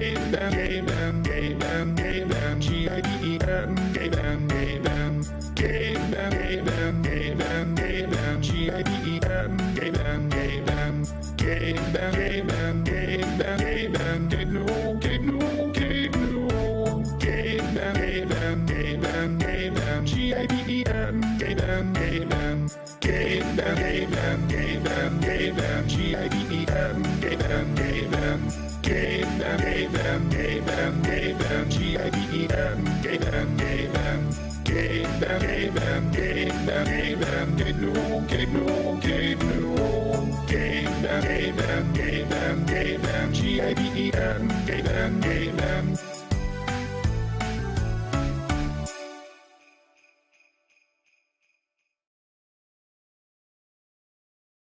Gaben, Gaben, Gaben, Gaben, G-I-B-E-N, Gaben, Gaben, Gaben, Gaben, Gaben, Gaben, Gaben, Gaben, Gaben, Gaben, G-I-B-E-N, Gaben, Gaben, Gaben, Gaben, Gaben, Gaben, Gnu, Gnu, Gnu, Gaben, Gaben, Gaben, Gaben, G-I-B-E-N, Gaben, Gaben,